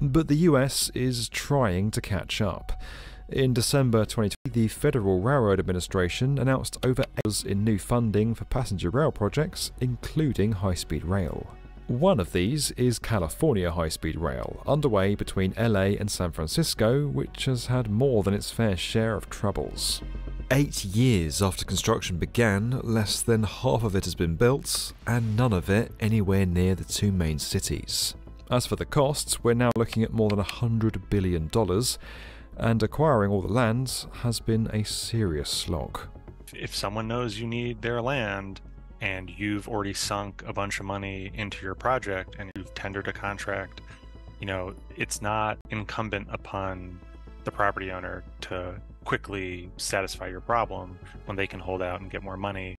But the US is trying to catch up. In December 2020, the Federal Railroad Administration announced over hours in new funding for passenger rail projects, including high speed rail. One of these is California High Speed Rail, underway between LA and San Francisco, which has had more than its fair share of troubles. Eight years after construction began, less than half of it has been built, and none of it anywhere near the two main cities. As for the costs, we're now looking at more than $100 billion, and acquiring all the lands has been a serious slog. If someone knows you need their land, and you've already sunk a bunch of money into your project and you've tendered a contract, you know, it's not incumbent upon the property owner to quickly satisfy your problem when they can hold out and get more money